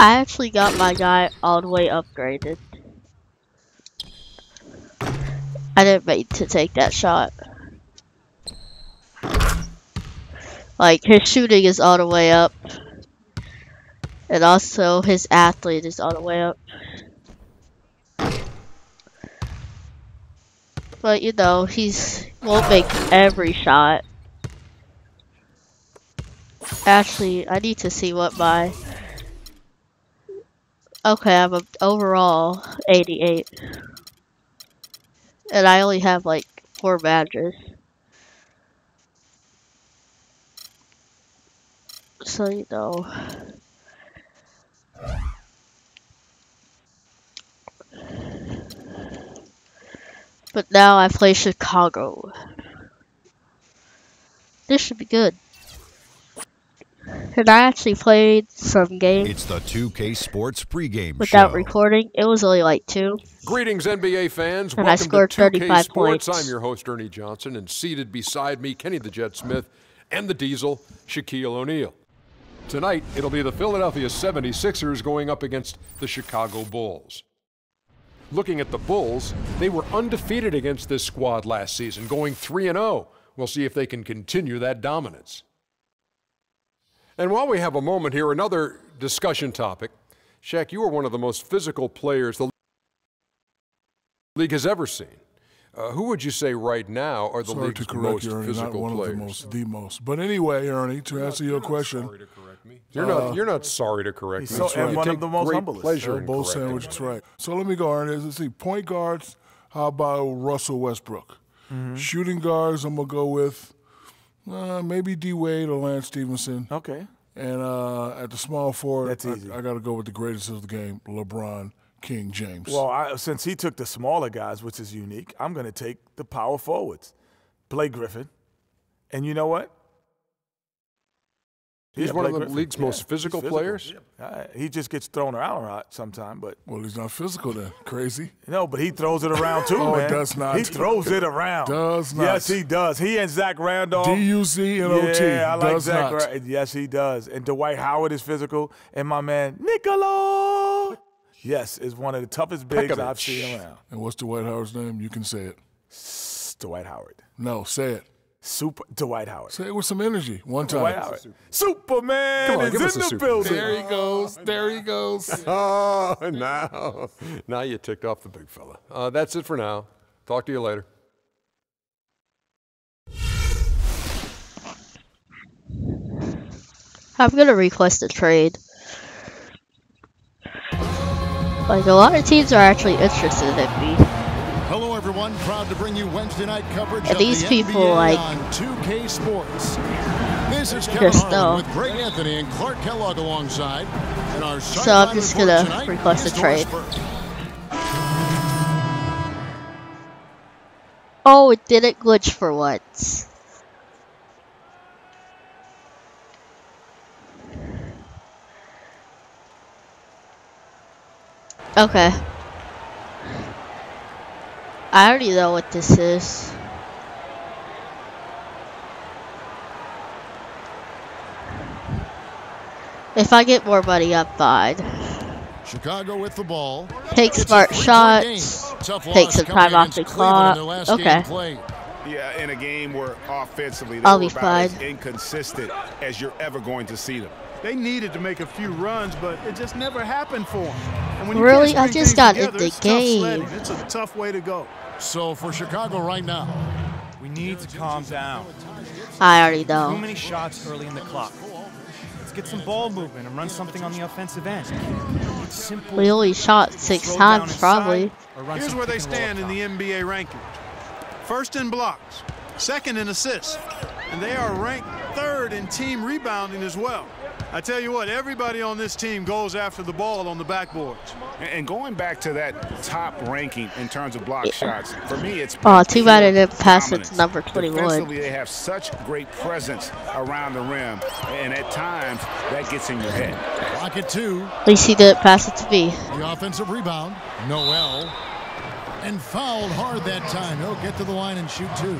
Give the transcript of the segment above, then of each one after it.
I actually got my guy all the way upgraded. I didn't mean to take that shot. Like, his shooting is all the way up. And also, his athlete is all the way up. But, you know, he's won't make every shot. Actually, I need to see what my... Okay, I'm a overall 88. And I only have like four badges. So, you know. But now I play Chicago. This should be good. And I actually played some games. It's the 2K Sports pregame without show. recording. It was only like two. Greetings, NBA fans. And I scored to 2K 35 Sports. points. I'm your host, Ernie Johnson, and seated beside me, Kenny the Jet Smith, and the Diesel, Shaquille O'Neal. Tonight, it'll be the Philadelphia 76ers going up against the Chicago Bulls. Looking at the Bulls, they were undefeated against this squad last season, going 3 0. We'll see if they can continue that dominance. And while we have a moment here, another discussion topic. Shaq, you are one of the most physical players the league has ever seen. Uh, who would you say right now are the Sorry league's to correct most you, Ernie, not physical one players? of the most, the most. But anyway, Ernie, to answer your question, Sorry to correct me. You're not. You're not sorry to correct me. so- and one of the most great humblest. pleasure in both correcting sandwiches, me. right? So let me go, Ernie. Let's see. Point guards, how about Russell Westbrook? Mm-hmm. Shooting guards, I'm going to go with uh, maybe D Wade or Lance Stephenson. Okay. And uh, at the small forward, That's I- I, got to go with the greatest of the game, LeBron King James. Well, I, since he took the smaller guys, which is unique, I'm going to take the power forwards. Blake Griffin. And you know what? He's Yeah, one of the Griffin. league's Yeah, most he's physical, players. Uh, he just gets thrown around a lot sometime, but well, he's not physical then. Crazy. no, but he throws it around too, Oh, man. does not. He throws it around. Does not. Yes, he does. He and Zach Randolph. D U Z N O T. Yeah, I like Does Zach. not. Ra- yes, he does. And Dwight Howard is physical, and my man Nikola, yes, is one of the toughest bigs Pekovic. I've seen around. And what's Dwight Howard's name? You can say it. S- Dwight Howard, No, say it. Super Dwight Howard. Say it with some energy. One time. Dwight Howard. Superman on, is in the super- building. There he goes. There he goes. Oh, now, now you ticked off the big fella. Uh, that's it for now. Talk to you later. I'm gonna request a trade. Like a lot of teams are actually interested in me. Hello, everyone. Proud to bring you Wednesday night coverage of these the people, NBA like- on 2K Sports. This is Kevin Harlan know. with Greg Anthony and Clark Kellogg alongside. And our So I'm just gonna tonight request a trade. Oh, it didn't glitch for once. Okay. I already know what this is. If I get more money, I'm fine. Chicago with the ball. Take smart shots. Take some time off the clock. Okay. Game played. Yeah, in a game where offensively they I'll were about fine. as inconsistent as you're ever going to see them. They needed to make a few runs, but it just never happened for them. And when you Really? I just things got in together, the it's game. It's a tough way to go. So for Chicago right now, We need to calm down. I already Too many shots early in the clock. Let's get some ball movement and run something on the offensive end. It's simple. We only shot six times, probably. Here's where they pick and roll stand in the. NBA rankings. First in blocks, second in assists, and they are ranked third in team rebounding as well. I tell you what, everybody on this team goes after the ball on the backboards. And- And going back to that top ranking in terms of block shots, for me, it's Aw, too bad I didn't pass it to dominance. number 21. Defensively, they have such great presence around the rim, and at times that gets in your head. clock at two. At least he didn't pass it to me. The offensive rebound, Noel. And fouled hard that time. He'll get to the line and shoot two.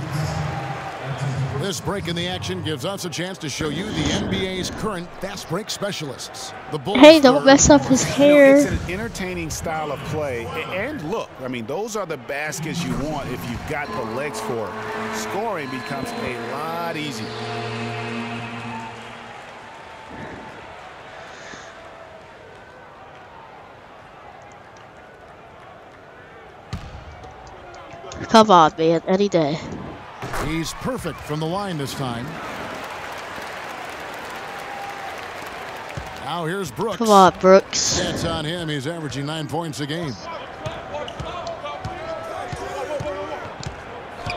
This break in the action gives us a chance to show you the NBA's current fast break specialists. The Bulls Hey, don't mess up his You know, it's an entertaining style of play. And look, I mean, those are the baskets you want if you've got the legs for it. Scoring becomes a lot easier. Come on, man. Any day. He's perfect from the line this time. Now here's Brooks. Come on, Brooks. That's on him. He's averaging nine points a game.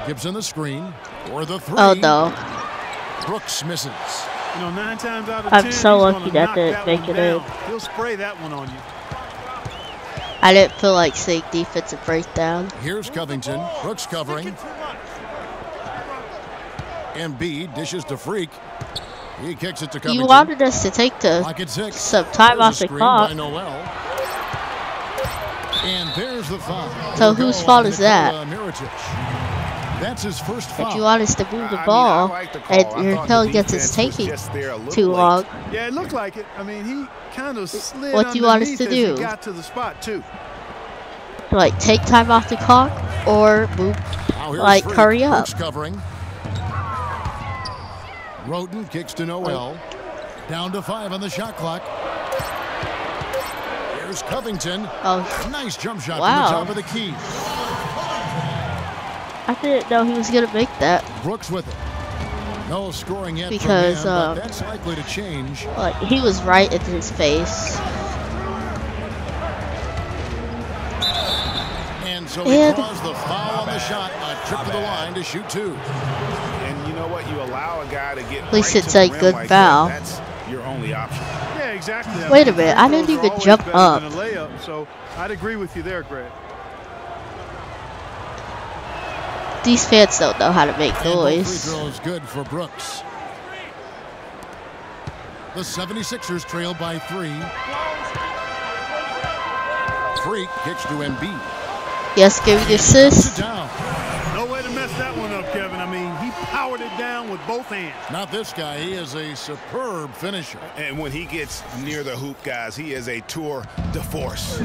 Gibson the screen or the three. Oh no. Brooks misses. You know, nine times out of I'm ten, so lucky that knock didn't make it in. He'll spray that one on you. I didn't feel like seeing defensive breakdown. Here's Covington. Brooks covering. Embiid dishes to Freak. He kicks it to Covington. You wanted us to take the some time There's off the clock. And there's the foul. So whose fault is that? Nikola Mirotic. That's his first If you want us to move I- I the mean, I ball, like the and your thought gets us defense taking just there a little too late. long. Yeah, it looked like it. I mean, he kind of slid What do you want us to do? got to the spot, too. Like take time off the clock or move. Now here's Like, Freak. hurry up. Brooks covering. Wroten kicks to Noel. Down to five on the shot clock. Here's Covington. Oh, Nice jump shot Wow. from the top of the key. I didn't know he was gonna make that. Brooks with it. No scoring yet Because, from him, um, that's likely to change. Like he was right in his face. And so he And- draws the foul on the shot. A trip to the line to shoot two. And you know what? You allow a guy to get At least right it's to a good like foul. That. That's your only option. Yeah, exactly. Wait a mean, minute, I didn't even jump better up. a layup, so I'd agree with you there, Greg. These fans don't know how to make noise. free good for Brooks. The 76ers trail by three. Freak kicks to Embiid. Yes, give me the Knocks assist. down. No way to mess that one up, Kevin. I mean, he powered it down with both hands. Not this guy. He is a superb finisher. And when he gets near the hoop, guys, he is a tour de force.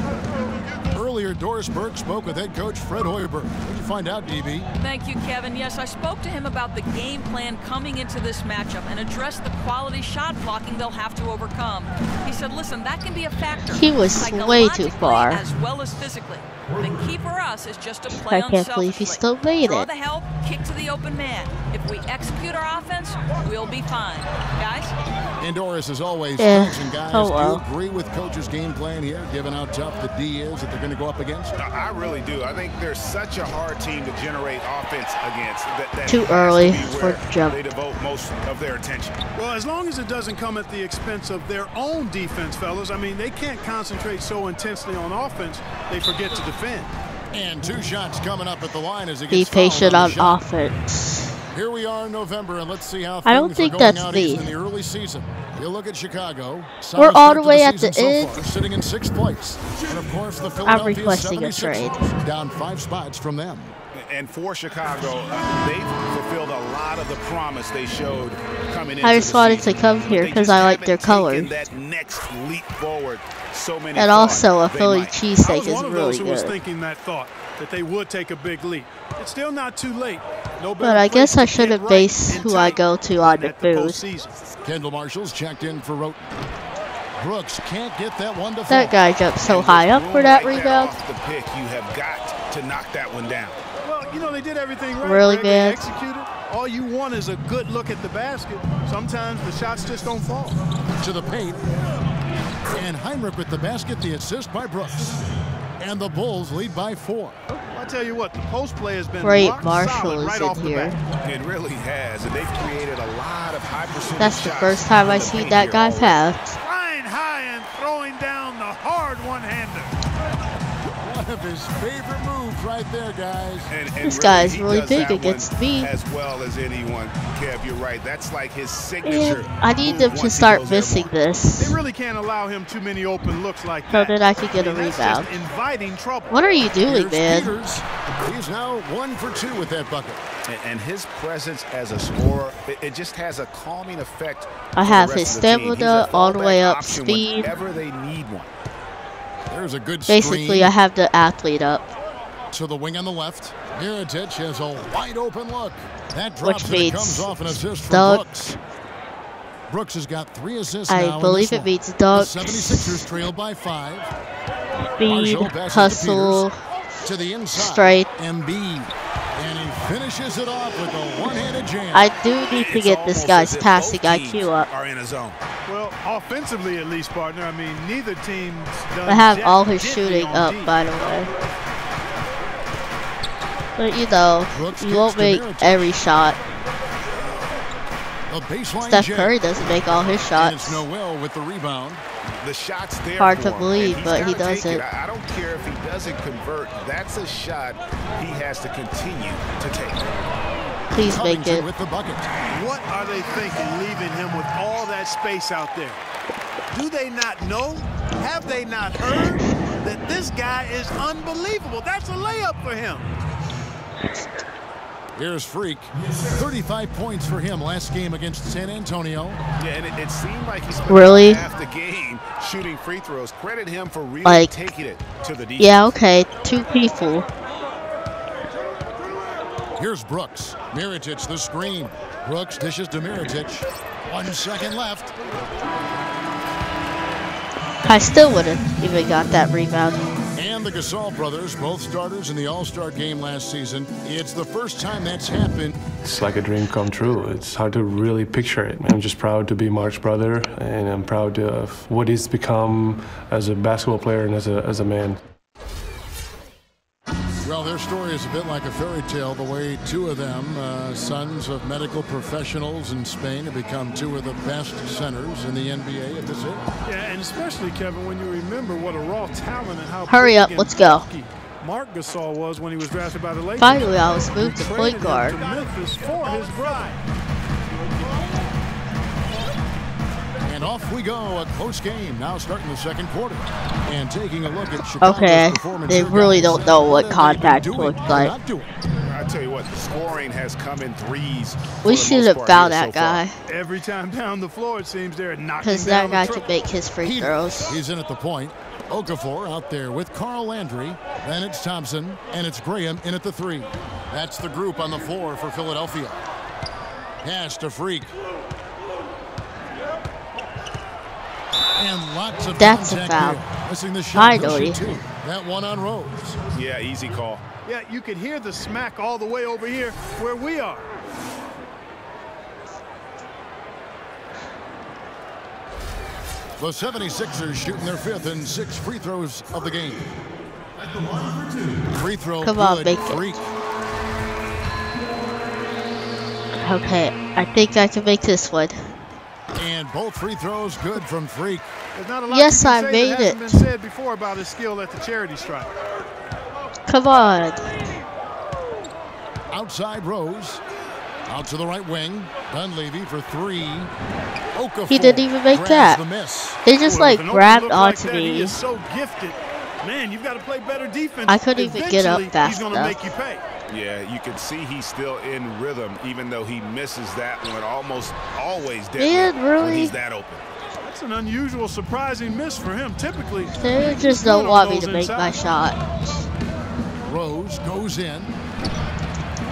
Earlier, Doris Burke spoke with head coach Fred Hoiberg. What did you find out, DB? Thank you, Kevin. Yes, I spoke to him about the game plan coming into this matchup and addressed the quality shot blocking they'll have to overcome. He said, listen, that can be a factor. He was way too far. As well as physically. The key for us is just to play I can't believe he still made Draw it. the help, kick to the open man. If we execute our offense, we'll be fine. Guys? And Doris, as always, Yeah. thanks. And guys, Oh, do you agree with coach's game plan here, given how tough the D is that they're going to go up against? I I really do. I think they're such a hard team to generate offense against. That, that Too has to early for jump. They devote most of their attention. Well, as long as it doesn't come at the expense of their own defense, fellas. I mean, they can't concentrate so intensely on offense, they forget to defend. And two shots coming up at the line as he Be gets fouled patient on on offense. Here we are in November, and let's see how I don't think are going that's out me. in the early season. You look at Chicago. We're all the to way at the season so end. far, sitting in sixth place. And of course, the Philadelphia requesting a 76ers down five spots from them. And for Chicago, uh, they've fulfilled a lot of the promise they showed coming into I just the wanted to come here because I like their taken colors. That next leap forward. So many And also a Philly might. I cheesesteak is one of really those who was good. Thinking that they would take a big leap. It's still not too late. No But I guess I shouldn't get base right who I go to on the at food. Kendall Marshall's checked in for Wroten. Brooks can't get that one to fall. That guy jumped so And high up for that like rebound. off the pick, you have got to knock that one down. Well, you know, they did everything right. Really Greg. They bad? executed. All you want is a good look at the basket. Sometimes the shots just don't fall. to the paint. And Hinrich with the basket, the assist by Brooks. And the Bulls lead by four. I tell you what, the post play has been Great Marshall solid is right in off the here. bat. It really has, and they've created a lot of high percentage That's the first time I see that guy already. pass. Flying high and throwing down the hard one-hander. One of his favorite moves right there, guys. And, and This guy's he really big that against one me. As well as anyone, Kev, you're right. That's like his signature. And I need them to start missing this They really can't allow him too many open looks like so that. that I can get I a mean, that's rebound. inviting trouble. What are you doing, Here's man? Peters. He's now one for two with that bucket. And, and his presence as a scorer, it, it just has a calming effect. I have his of the team. He's a stamina all the way up, speed. Whenever they need one. There's a good Basically, I have the athlete up, to the wing on the left. Mirotic has a wide open look. That drops which and means comes off an assist from Brooks. Brooks has got three assists I now in believe this it one. means The Doug. 76ers trail by five. Speed, Marshall to hustle, To the inside. straight. Embiid. And he finishes it off with a one-handed jam. I do need to It's get this guy's passing both teams IQ up. Are in a zone. Well, offensively at least, partner. I mean, neither team's done I have all his shooting up, D. by the way. But you know, Brooks you won't make every shot. A Steph jam. Curry doesn't make all his And it's shots. Noel with the rebound. The shot's there Hard to believe, but he does take it. I I don't care if he doesn't convert. That's a shot he has to continue to take. Please make Covington it. with the bucket. What are they thinking leaving him with all that space out there? Do they not know? Have they not heard that this guy is unbelievable? That's a layup for him. Here's Freak. 35 points for him last game against San Antonio. Yeah, and it, it seemed like he's Really? half the game shooting free throws. Credit him for really Like, taking it to the defense. Yeah, okay, two people. Here's Brooks. Mirotic the screen. Brooks dishes to Mirotic. One second left. I still wouldn't even got that rebound. And the Gasol brothers, both starters in the All-Star game last season. It's the first time that's happened. It's like a dream come true. It's hard to really picture it. I'm just proud to be Marc's brother, and I'm proud of what he's become as a basketball player and as a, as a man. Well, their story is a bit like a fairy tale, the way two of them, uh, sons of medical professionals in Spain, have become two of the best centers in the NBA at this age. Yeah, and especially, Kevin, when you remember what a raw talent and how Hurry up, let's go. Marc Gasol was when he was drafted by the Lakers. Finally, I was moved to point guard. to Memphis for his brother. Off we go, a close game. Now starting the second quarter. And taking a look at Chicago's Okay, performance they really don't know what contact doing looks like. not doing. I tell you what, the scoring has come in threes. We should have part found that so far. guy. Every time down the floor, it seems they're knocking Because down that guy the can make his free He- throws. He's in at the point. Okafor out there with Carl Landry. Then it's Thompson, and it's Graham in at the three. That's the group on the floor for Philadelphia. Pass to Freak. And lots of That's a foul. here. Missing the shot. He'll Finally. That one on Rose. Yeah, easy call. Yeah, you could hear the smack all the way over here where we are. The 76ers shooting their fifth and six free throws of the game. Free throw Come on, good. make it. Okay, I think I can make this one. And both free throws good from Freak. Not a lot Yes, I made that hasn't it. been said before about his skill at the charity stripe. Come on. Outside Rose. Out to the right wing. Dunleavy for three. Okafor He didn't even make that. The miss. They just Boy, like if an open grabbed look like onto that, He me. is so gifted. Man, you've got to play better defense. I couldn't even get up Eventually, fast He's going to enough. Make you pay. Yeah, you can see he's still in rhythm, even though he misses that one almost always dead Man, when really? he's that open. That's an unusual, surprising miss for him. Typically, They just don't want me those to make my shot. Rose goes in.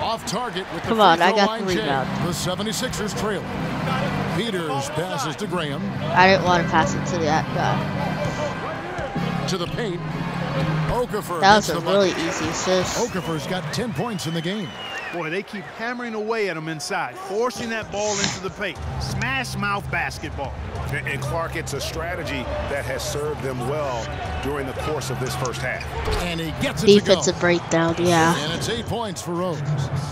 Off target with the Come free on, I got the jam. rebound. The 76ers trail. Peters passes to Graham. I didn't want to pass it to that guy. To the paint. Okafor That was a really bucket. easy assist. Okafor's got 10 points in the game. Boy, they keep hammering away at him inside, forcing that ball into the paint. Smash mouth basketball. And, and Clark, it's a strategy that has served them well during the course of this first half. And he gets it to Defensive go. breakdown, yeah. And it's eight points for Rose.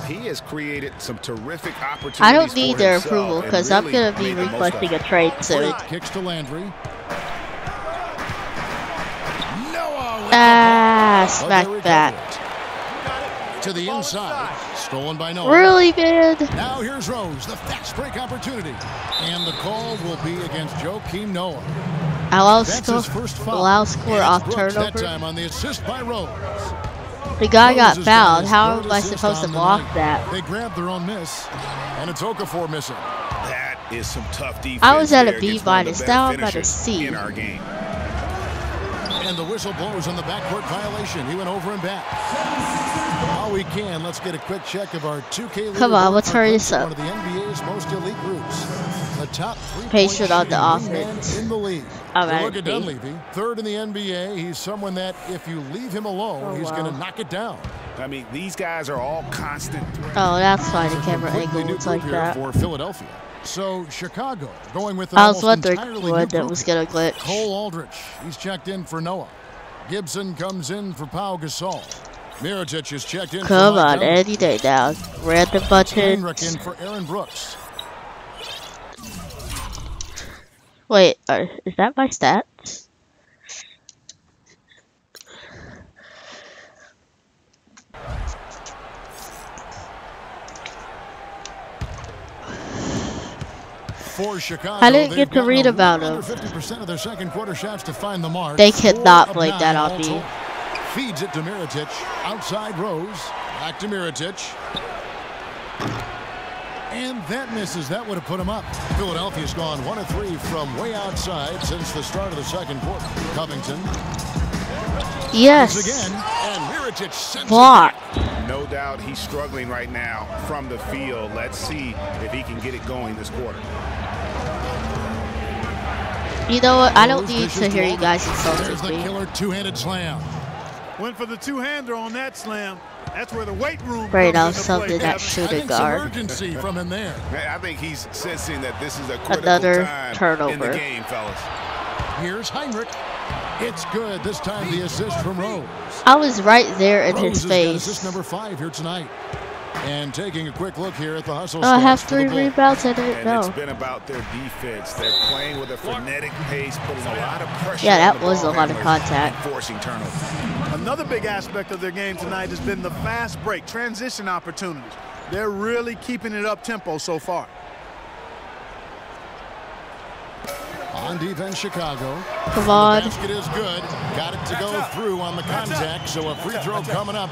He has created some terrific opportunities. I don't need their approval and because I'm going to be made the most of requesting a it. trade soon. Kicks to Landry. Noah with Ah, smack that. To the inside. Stolen by Noah. Really, man? Now here's Rose, the fast break opportunity. And the call will be against Joakim Noah. Allow That's score, his first foul. allow score off Brooks That turnover. time on the assist by Rose. The guy Rose got fouled. How am I supposed to on the block that? They grabbed their own miss, and it's Okafor missing. That is some tough defense. I was at a there B against one of the minus. Now I'm at a finishers C. In our game. And the whistle blows on the backcourt violation. He went over and back. While we can, let's get a quick check of our 2K Come on, leaderboard let's for hurry Prince, this up. One of the NBA's most elite groups. The top three Patient on the wingman offense. in the league. I'm look at Dunleavy, third in the NBA. He's someone that if you leave him alone, Oh, he's going to knock it down. I mean, these guys are all constant threats. Oh, that's why the It's a camera completely angle new looks like group here that. for Philadelphia. So Chicago going with an I was wondering new that was gonna glitch. Cole Aldrich, he's checked in for Noah. Gibson comes in for Pau Gasol. Mirotic is checked in Come on, any day now. Random buttons. in for Aaron Brooks. Wait, are, is that my stats? For Chicago, I didn't get to read about little him. of their second quarter shots to find the mark. They Four cannot of blame that on all me. Feeds it to Mirotic. Outside Rose. Back to Mirotic. And that misses. That would have put him up. Philadelphia's gone one of three from way outside since the start of the second quarter. Covington. Yes. Again. And Mirotic sends it Block. No doubt he's struggling right now from the field. Let's see if he can get it going this quarter. You know what? I don't need to hear you Aldrich. guys There's insulting the me. killer two-handed slam. Went for the two-hander on that slam. That's where the weight room Right now, comes into play, something that Kevin. should have think some guard. urgency from him there. Hey, I think he's sensing that this is a critical Another time in turnover. the game, fellas. Here's Hinrich. It's good. This time the assist from Rose. I was right there in Rose his has got assist face. number five here tonight. And taking a quick look here at the hustle. Oh, I have stats for the three Bulls. rebounds. I didn't And it's know. been about their defense. They're playing with a frenetic pace, putting a lot of pressure Yeah, on that the was ball a lot of contact. forcing turnovers. Another big aspect of their game tonight has been the fast break, transition opportunities. They're really keeping it up tempo so far. On defense, Chicago. Come on. The basket is good. Got it to go through on the contact, so a free throw coming up.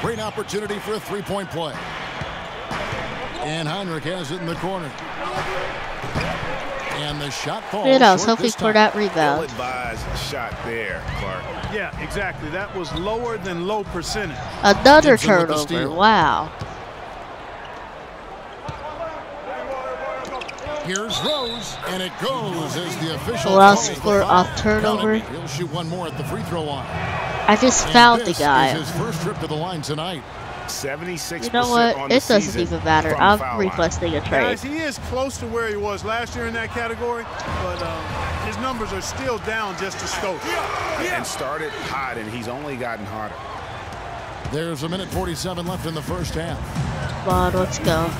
Great opportunity for a three-point play. And Hinrich has it in the corner. And the shot falls You know, I was hoping for that rebound. Ill-advised shot there, Clark. Yeah, exactly. That was lower than low percentage. Another Gibson turnover. Wow. Here's Rose, and it goes as the official Last calls score foul. off turnover. He'll shoot one more at the free throw line. I just And found the guy. His first trip to the line tonight. 76% You know what? the It doesn't even matter. the I'm foul line. requesting a Guys, trade. he is close to where he was last year in that category, but um, his numbers are still down just a skosh. And started hot, and he's only gotten hotter. There's a minute 47 left in the first half. Come on, let's go.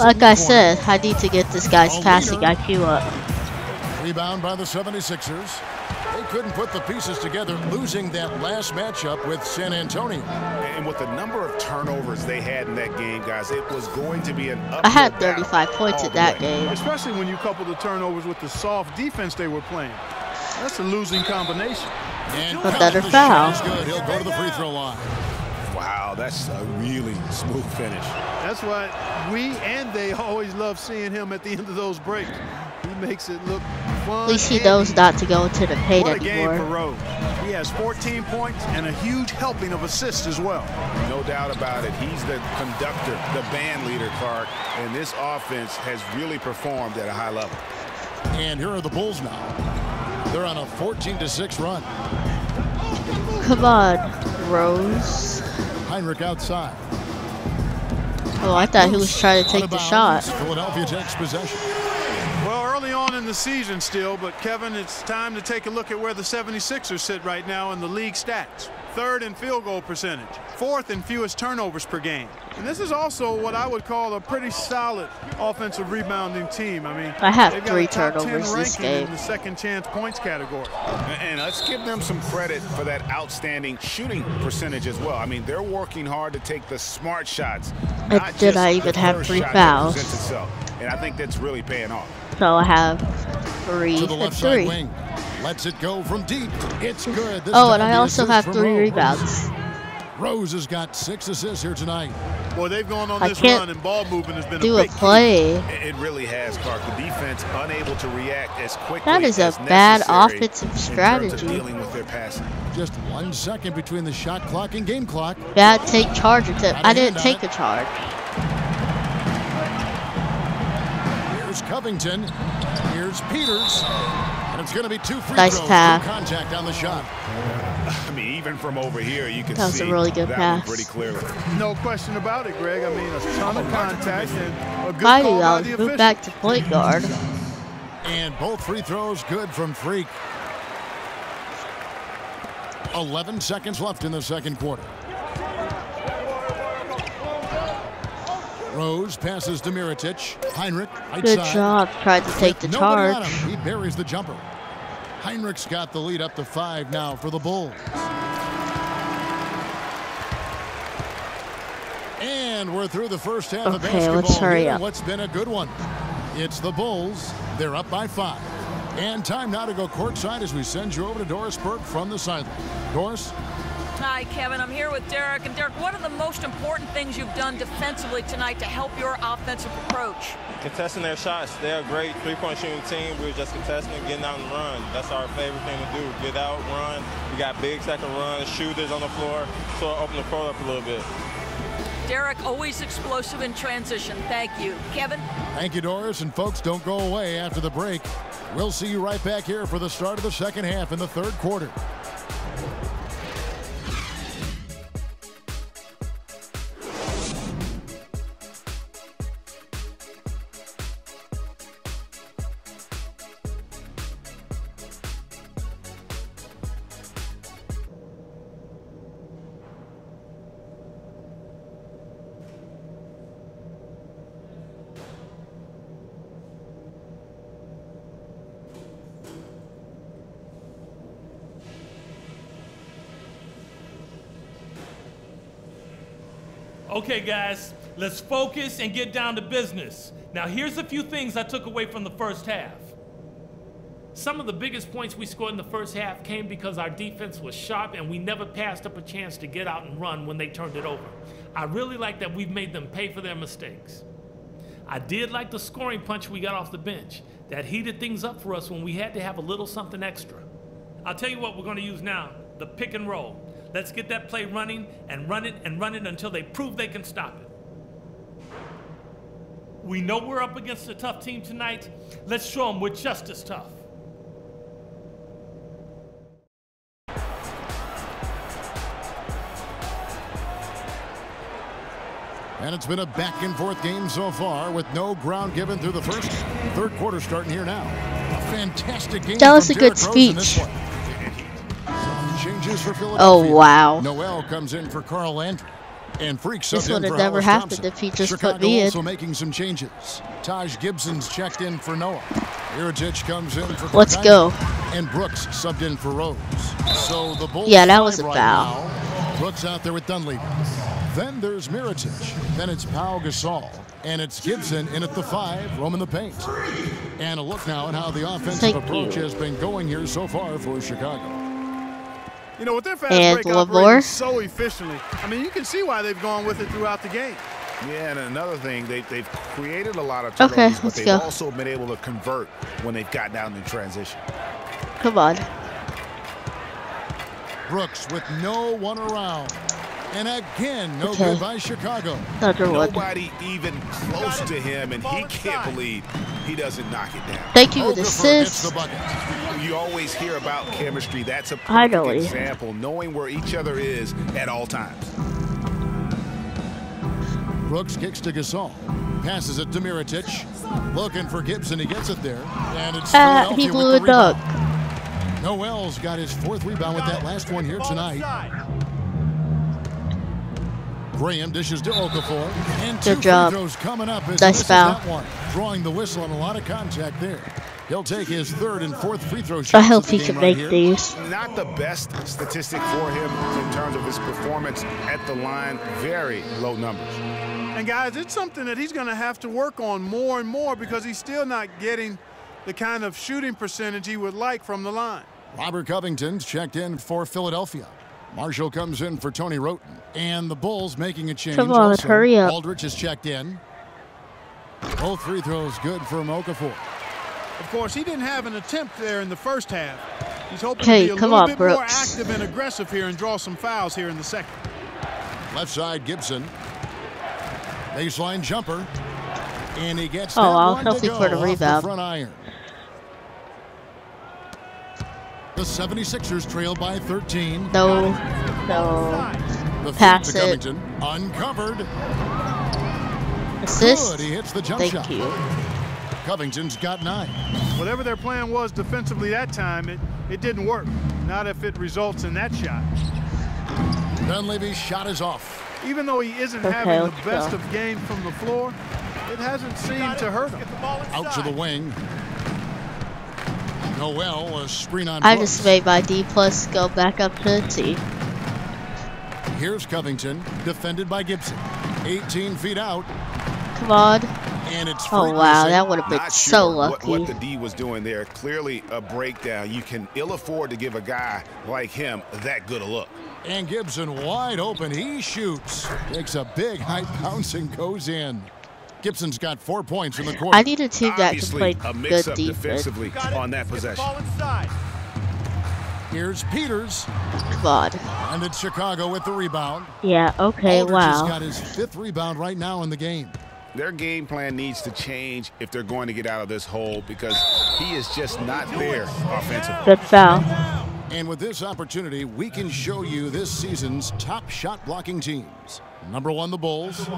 Like I said, I need to get this guy's passing. IQ up. Rebound by the 76ers. They couldn't put the pieces together, losing that last matchup with San Antonio. And with the number of turnovers they had in that game, guys, it was going to be an uphill I had 35 points all in that way. game. Especially when you couple the turnovers with the soft defense they were playing. That's a losing combination. And Another foul. good. He'll go to the free throw line. Wow, that's a really smooth finish. That's why we and they always love seeing him at the end of those breaks. He makes it look fun. At least he and knows not to go into the paint What a game for. Rose. He has 14 points and a huge helping of assists as well. No doubt about it. He's the conductor, the band leader, Clark. And this offense has really performed at a high level. And here are the Bulls now. They're on a 14 to 6 run. Come on, Rose. Hinrich outside. Oh, I thought he was trying to take the shot. Philadelphia takes possession. Well, early on in the season still, but Kevin, it's time to take a look at where the 76ers sit right now in the league stats. Third in field goal percentage, fourth in fewest turnovers per game. And this is also what I would call a pretty solid offensive rebounding team. I mean, I have they've got three a top 10 turnovers this game. in the second chance points category. And let's give them some credit for that outstanding shooting percentage as well. I mean, they're working hard to take the smart shots. And not did just I the even have three fouls? presents. And I think that's really paying off. So I have three To the and left side three. wing. Lets it go from deep. It's good. This Oh, and I also have three Rose. rebounds. Rose has got six assists here tonight. Boy, they've gone on I this run, and ball movement has been Do a a big key. play. It really has, Clark. The defense unable to react as quickly That is a bad offensive in terms of strategy. dealing with their passing. Just one second between the shot clock and game clock. Bad take charge attempt. Got a I didn't take a charge. Here's Covington. Here's Peters. And it's going to be two free Nice throws. pass. Good contact on the shot. I mean, even from over here, you can That was a really good that pass. pretty clearly. No question about it, Greg. I mean, a ton of contact and a good Heidi call by Allen the moved official. back to point guard. And both free throws good from Freak. 11 seconds left in the second quarter. Rose passes to Mirotic. Hinrich, right Good side. job. Tried to take the With on charge. him, He buries the jumper. Hinrich's got the lead up to five now for the Bulls. And we're through the first half of Okay, basketball. let's hurry up. What's been a good one. It's the Bulls. They're up by five. And time now to go courtside as we send you over to Doris Burke from the sideline. Doris? Hi, Kevin. I'm here with Derek. And Derek, what are the most important things you've done defensively tonight to help your offensive approach? Contesting their shots. They're a great three-point shooting team. We're just contesting and getting out and run. That's our favorite thing to do. Get out, run. We got big second run, shooters on the floor, so open the floor up a little bit. Derek, always explosive in transition. Thank you. Kevin? Thank you, Doris. And folks, don't go away after the break. We'll see you right back here for the start of the second half in the third quarter. Guys, let's focus and get down to business. Now, here's a few things I took away from the first half. Some of the biggest points we scored in the first half came because our defense was sharp and we never passed up a chance to get out and run when they turned it over. I really like that we've made them pay for their mistakes. I did like the scoring punch we got off the bench. That heated things up for us when we had to have a little something extra. I'll tell you what we're going to use now the pick and roll. Let's get that play running and run it and run it until they prove they can stop it. We know we're up against a tough team tonight. Let's show them we're just as tough. And it's been a back and forth game so far with no ground given through the first. Third quarter starting here now. A fantastic game. That was from a good Rose speech. Changes for Oh, wow. Noel comes in for Carl Landry. And freaks This in would have never happened if he just Chicago put me in. also making some changes. Taj Gibson's checked in for Noah. Iritich comes in for Let's Korkinen. go. And Brooks subbed in for Rose. So the Bulls Yeah, that was a right foul. now. Brooks out there with Dunleavy. Then there's Mirotic. Then it's Pau Gasol. And it's Gibson in at the five, roaming the paint. And a look now at how the offensive Thank approach you. has been going here so far for Chicago. You know, with their fast And break Lavore. operating so efficiently, I mean, you can see why they've gone with it throughout the game. Yeah, and another thing, they, they've created a lot of Okay, turnovers, but let's they've go. also been able to convert when they've gotten down in transition. Come on. Brooks with no one around. And again, no Okay. good by Chicago. Nobody even close to him, and he can't believe he doesn't knock it down. Thank you for the Okafor gets assist. You always hear about chemistry. That's a perfect Finally. example, knowing where each other is at all times. Brooks kicks to Gasol. Passes it to Mirotic. Looking for Gibson. He gets it there. And it's uh, Philadelphia he blew the a dunk. rebound. Noel's got his fourth rebound with that last one here tonight. Graham dishes to Okafor. And two Good job. free throws coming up as Nice foul. that one. Drawing the whistle and a lot of contact there. He'll take his third and fourth free throw shots. I hope he can right make here. these. Not the best statistic for him in terms of his performance at the line. Very low numbers. And guys, it's something that he's going to have to work on more and more because he's still not getting the kind of shooting percentage he would like from the line. Robert Covington's checked in for Philadelphia. Marshall comes in for Tony Wroten. And the Bulls making a change. Come on, also. hurry up. Aldrich is checked in. Both free throws good for Okafor. Of course, he didn't have an attempt there in the first half. He's hoping Okay, to be a come little on, bit more active and aggressive here and draw some fouls here in the second. Left side, Gibson. Baseline jumper. And he gets Oh, that I'll one help to go for the off rebound. front iron. The 76ers trail by 13. No, no. The feed Pass to it. Uncovered. Assist. Good. He hits the jump Thank shot. you. Covington's got nine. Whatever their plan was defensively that time, it, it didn't work. Not if it results in that shot. Dunleavy's shot is off. Even though he isn't Okay, having the best go. of game from the floor, it hasn't seemed to hurt him. Out to the wing. Noel, a screen on I just made my D plus go back up to a C. Here's Covington, defended by Gibson. 18 feet out, Come on. and it's Oh free wow, racing. that would have been Not so sure what, lucky. what the D was doing there. Clearly a breakdown. You can ill afford to give a guy like him that good a look. And Gibson wide open. He shoots. Takes a big high bounce and goes in. Gibson's got four points in the quarter. I need a team that can play a good mix-up defense. defensively on that possession. Here's Peters, Come on. and it's Chicago with the rebound. Yeah, okay, Aldrich has wow. got his fifth rebound right now in the game. Their game plan needs to change if they're going to get out of this hole because he is just not there offensively. Good foul. And with this opportunity, we can show you this season's top shot blocking teams. Number one, the Bulls.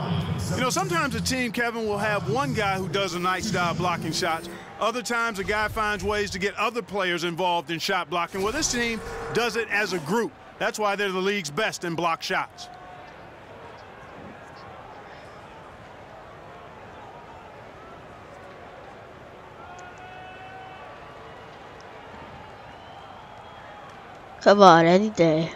You know, sometimes a team, Kevin, will have one guy who does a nice job blocking shots. Other times, a guy finds ways to get other players involved in shot blocking. Well, this team does it as a group. That's why they're the league's best in block shots. Come on, any day.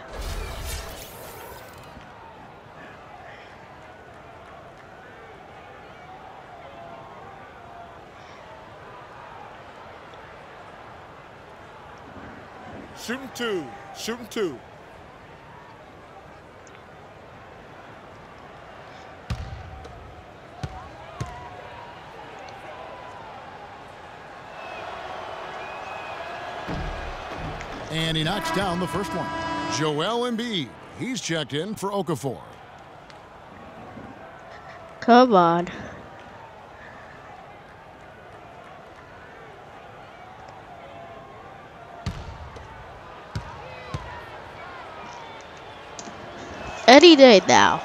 Shooting two. Shooting two. And he knocks down the first one. Joel Embiid. He's checked in for Okafor. Come on. Any day now.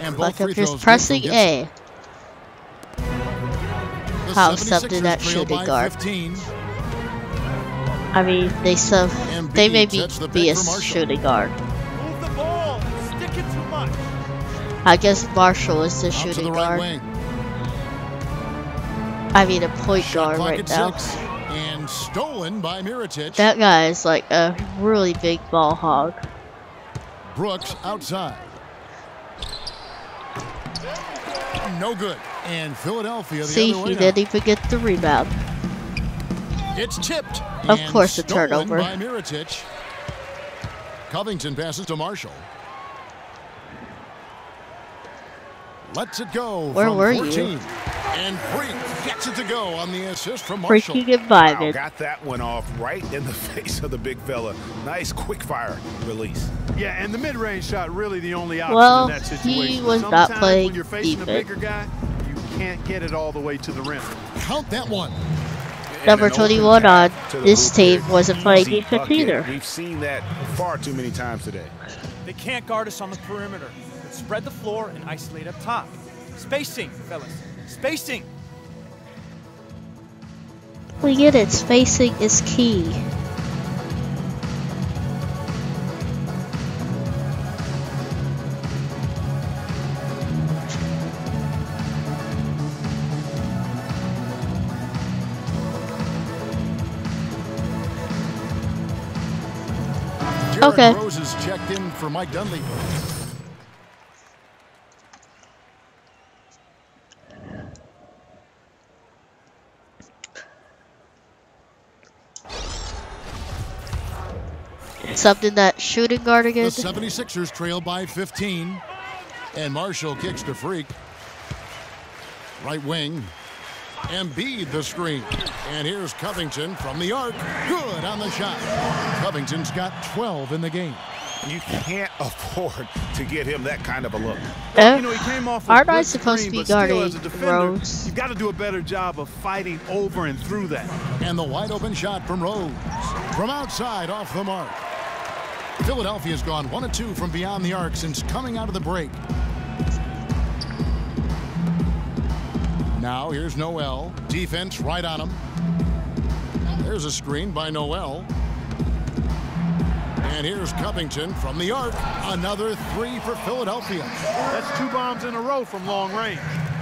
And both Like free I'm just pressing A. The How subbed in that trail shooting by guard. 15. I mean, they sub. They Embiid may be, the be a Marshall. shooting guard. Move the ball. Stick it too much. I guess Marshall is the Out shooting the guard. wing. I mean, a point Shot guard right now. six. And stolen by Mirotic. That guy is like a really big ball hog. Brooks outside. No good. And Philadelphia the See, other way he didn't even get the rebound. It's tipped. Of course, a stolen turnover. by Mirotic. Covington passes to Marshall. Lets it go. Where from were you? And Freak gets it to go on the assist from Marshall. Freaking invited. Wow, got that one off right in the face of the big fella. Nice quick fire release. Yeah, and the mid-range shot really the only option Well, in that situation. Well, he situation. was not Sometimes playing when you're facing defense. a bigger guy, you can't get it all the way to the rim. Count that one. Number And an open 21 on path to the this hoop team wasn't playing Easy defense either. We've seen that far too many times today. They can't guard us on the perimeter. But spread the floor and isolate up top. Spacing, fellas. Spacing. We get it. Spacing is key. Okay. Roses checked in for Mike Something that shooting guard again. The 76ers trail by 15. And Marshall kicks to Freak. Right wing. Embiid the screen. And here's Covington from the arc. Good on the shot. Covington's got 12 in the game. You can't afford to get him that kind of a look. Eh? You know, he came off. Aren't I good supposed to screen, be but still, guarding as a defender, Rose? You've got to do a better job of fighting over and through that. And the wide open shot from Rose. From outside off the mark. Philadelphia's gone 1 2 from beyond the arc since coming out of the break. Now here's Noel. Defense right on him. There's a screen by Noel. And here's Covington from the arc. Another three for Philadelphia. That's two bombs in a row from long range.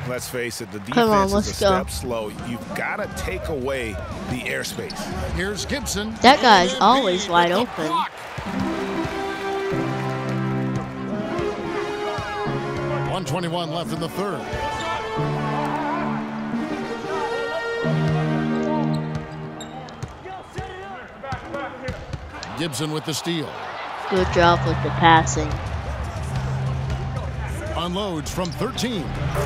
Let's face it, the Come on, defense is a let's go. step slow. You've got to take away the airspace. Here's Gibson. That guy's always wide open. 121 left in the third. Gibson with the steal. Good job with the passing. Unloads from 13.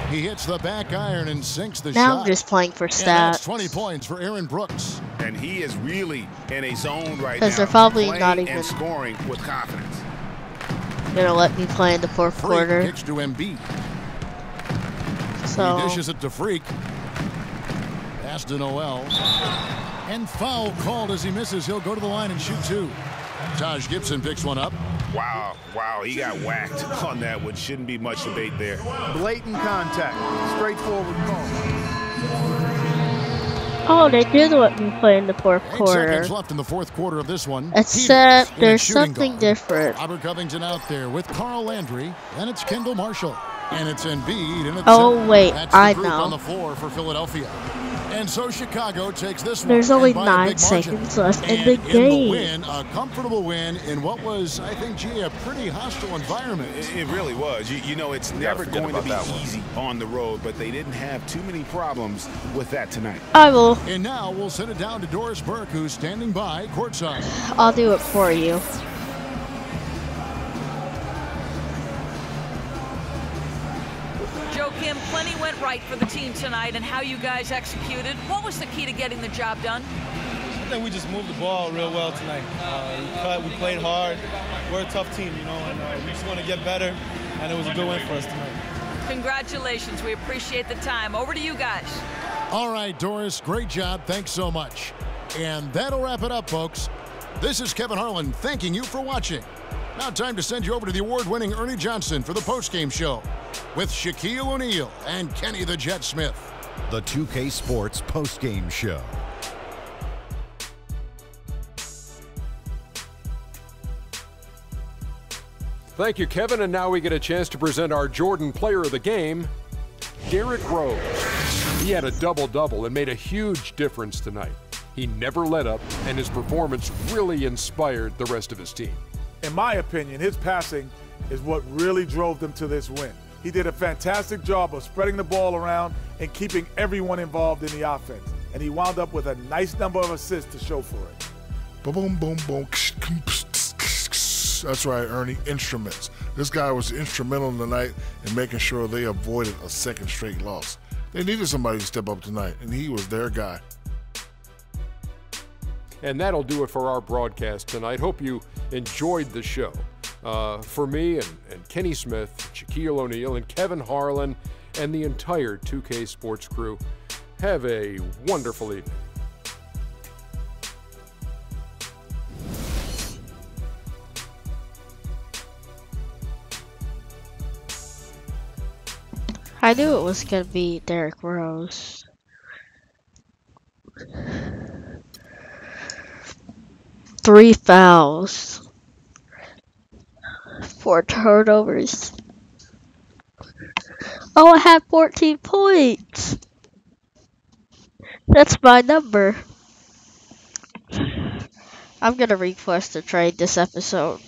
He hits the back iron and sinks the Now shot. I'm just playing for And that's stats. 20 points for Aaron Brooks. And he is really in a zone right now. Because they're probably playing not even- and scoring with confidence. Gonna let me play in the fourth Freak quarter. kicks to Embiid. So He dishes it to Freak. Pass to Noel. And foul called as he misses. He'll go to the line and shoot two. Taj Gibson picks one up. Wow, wow, he got whacked on that one. Shouldn't be much debate there. Blatant contact. Straightforward call. Oh, they did let me play in the fourth Eight quarter. seconds left in the fourth quarter of this one. Except Peters in there's something guard. different. Robert Covington out there with Carl Landry. and it's Kendall Marshall. And it's Embiid. And it's Oh, wait, That's the I group know. on the floor for Philadelphia. And so Chicago takes this. There's and only nine big margin. seconds left in the game. the win, a comfortable win in what was, I think, gee, a pretty hostile environment. It, it really was. You, you know, it's never going to be that one. easy on the road, but they didn't have too many problems with that tonight. I will. And now we'll send it down to Doris Burke, who's standing by courtside. I'll do it for you. Plenty went right for the team tonight and how you guys executed. What was the key to getting the job done? I think we just moved the ball real well tonight. Uh, we cut, we played hard. We're a tough team, you know, and uh, we just want to get better. And it was a good win for us tonight. Congratulations. We appreciate the time. Over to you guys. All right, Doris, great job. Thanks so much. And that'll wrap it up, folks. This is Kevin Harlan thanking you for watching. Now, time to send you over to the award winning Ernie Johnson for the postgame show with Shaquille O'Neal and Kenny the Jet Smith. The 2K Sports postgame show. Thank you, Kevin. And now we get a chance to present our Jordan Player of the Game, Derrick Rose. He had a double double and made a huge difference tonight. He never let up, and his performance really inspired the rest of his team. In my opinion, his passing is what really drove them to this win. He did a fantastic job of spreading the ball around and keeping everyone involved in the offense. And he wound up with a nice number of assists to show for it. Boom, boom, boom. That's right, Ernie. Instruments. This guy was instrumental tonight in making sure they avoided a second straight loss. They needed somebody to step up tonight, and he was their guy. And that'll do it for our broadcast tonight. Hope you enjoyed the show. Uh, for me and, and Kenny Smith, Shaquille O'Neal, and Kevin Harlan, and the entire 2K Sports crew, have a wonderful evening. I knew it was gonna be Derrick Rose. Three fouls. Four turnovers. Oh, I had 14 points. That's my number. I'm gonna request a trade this episode.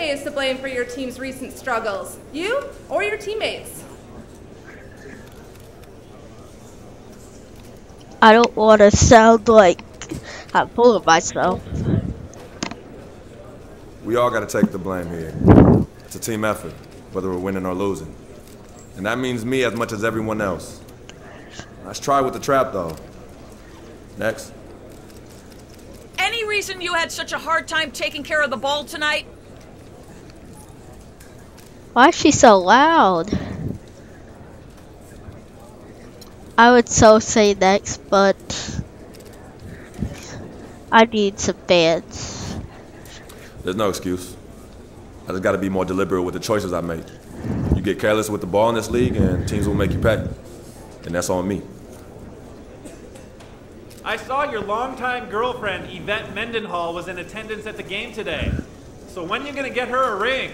Who say is to blame for your team's recent struggles? You or your teammates? I don't want to sound like I'm full of myself. We all got to take the blame here. It's a team effort, whether we're winning or losing. And that means me as much as everyone else. Let's try with the trap, though. Next. Any reason you had such a hard time taking care of the ball tonight? Why is she so loud? I would so say next, but I need some fans. There's no excuse. I just got to be more deliberate with the choices I make. You get careless with the ball in this league, and teams will make you pay. And that's on me. I saw your longtime girlfriend, Yvette Mendenhall, was in attendance at the game today. So when are you gonna get her a ring?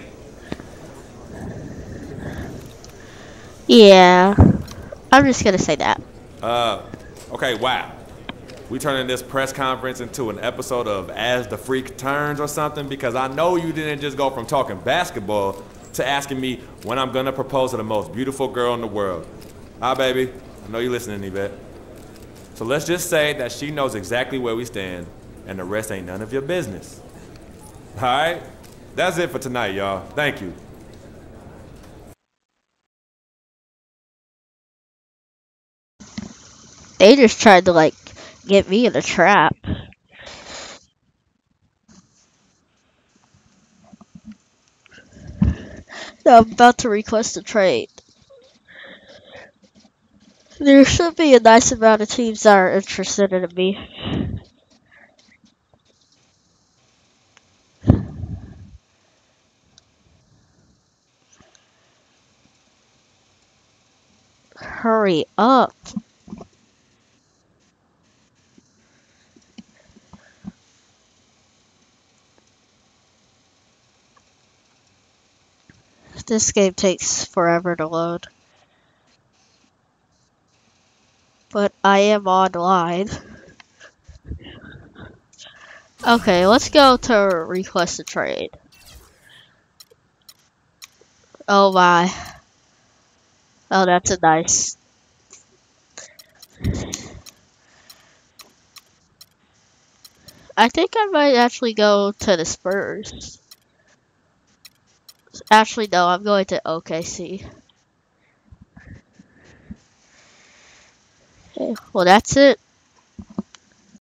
Yeah, I'm just gonna say that. Uh, okay, wow. We turning this press conference into an episode of As the Freak Turns or something because I know you didn't just go from talking basketball to asking me when I'm gonna propose to the most beautiful girl in the world. Hi, baby. I know you're listening, Yvette. So let's just say that she knows exactly where we stand, and the rest ain't none of your business. All right? That's it for tonight, y'all. Thank you. They just tried to like get me in a trap. I'm about to request a trade. There should be a nice amount of teams that are interested in me. Hurry up. This game takes forever to load. But I am online. Okay, let's go to request a trade. Oh my. Oh, that's a nice. I think I might actually go to the Spurs. Actually, no, I'm going to OKC. Okay, well, that's it.